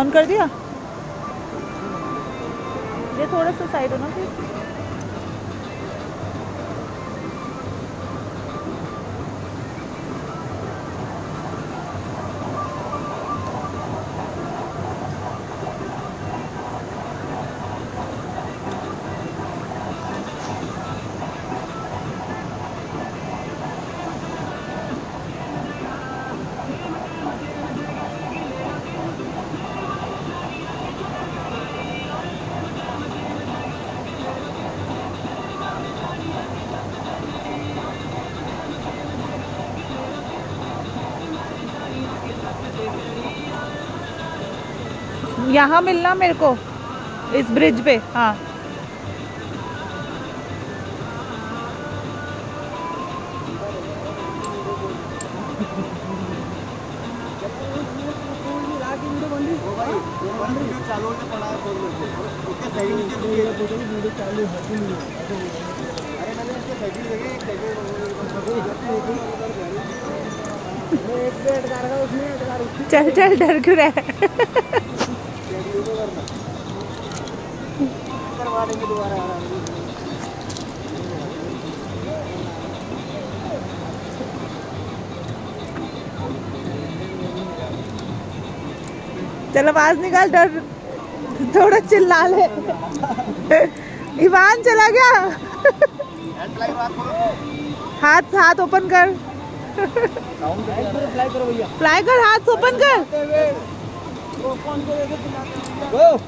On कर दिया? ये थोड़ा सा साइड हो ना प्लीज़ यहाँ मिलना मेरे को इस ब्रिज पे हाँ। चल चल डर क्यों रहा है? करवा देंगे दोबारा चल आवाज़ निकाल डर। थोड़ा चिल्ला ले। ईवान चला गया। हाथ हाथ ओपन कर। फ्लाई करो भैया। फ्लाई कर हाथ ओपन कर। कौन को